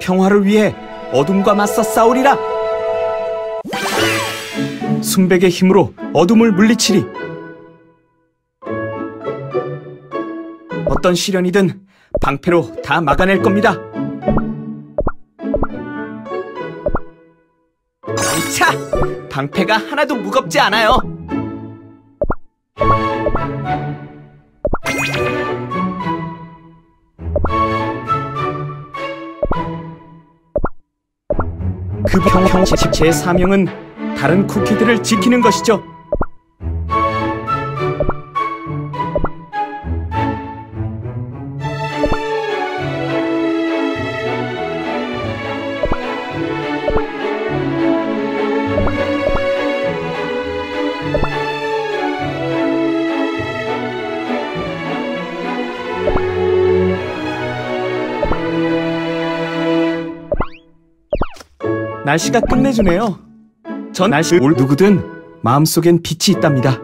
평화를 위해 어둠과 맞서 싸우리라. 순백의 힘으로 어둠을 물리치리. 어떤 시련이든 방패로 다 막아낼 겁니다. 차! 방패가 하나도 무겁지 않아요. 그 평형 제 사명은 다른 쿠키들을 지키는 것이죠. 날씨가 끝내주네요. 전 날씨 올 누구든 마음속엔 빛이 있답니다.